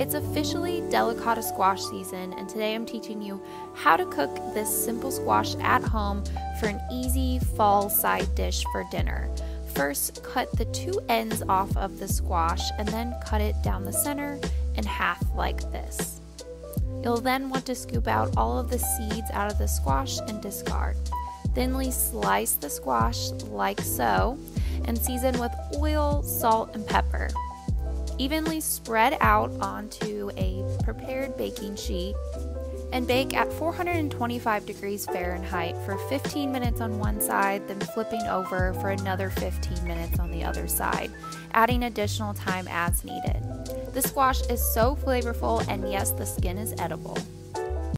It's officially delicata squash season, and today I'm teaching you how to cook this simple squash at home for an easy fall side dish for dinner. First, cut the two ends off of the squash and then cut it down the center in half like this. You'll then want to scoop out all of the seeds out of the squash and discard. Thinly slice the squash like so and season with oil, salt, and pepper. Evenly spread out onto a prepared baking sheet and bake at 425 degrees Fahrenheit for 15 minutes on one side, then flipping over for another 15 minutes on the other side, adding additional time as needed. The squash is so flavorful, and yes, the skin is edible.